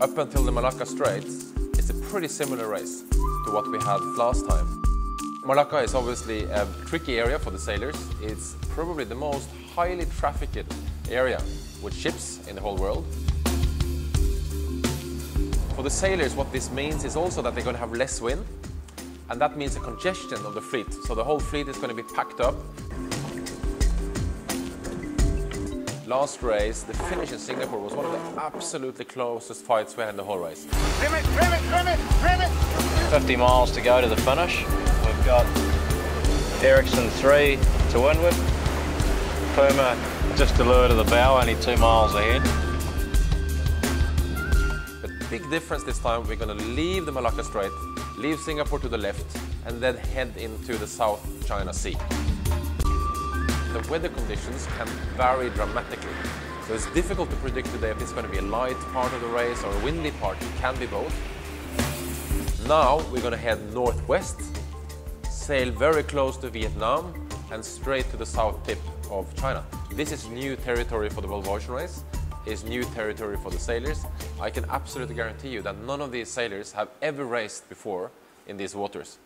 up until the Malacca Straits, it's a pretty similar race to what we had last time. Malacca is obviously a tricky area for the sailors. It's probably the most highly trafficked area with ships in the whole world. For the sailors, what this means is also that they're going to have less wind, and that means a congestion of the fleet. So the whole fleet is going to be packed up. Last race, the finish in Singapore was one of the absolutely closest fights we had in the whole race. It, it, it, it! 50 miles to go to the finish. We've got Ericsson 3 to windward. Puma just to leeward to the bow, only two miles ahead. But big difference this time, we're going to leave the Malacca Strait, leave Singapore to the left, and then head into the South China Sea. The weather conditions can vary dramatically. So it's difficult to predict today if it's going to be a light part of the race or a windy part. It can be both. Now we're going to head northwest, sail very close to Vietnam, and straight to the south tip of China. This is new territory for the Volvo Ocean Race. It's new territory for the sailors. I can absolutely guarantee you that none of these sailors have ever raced before in these waters.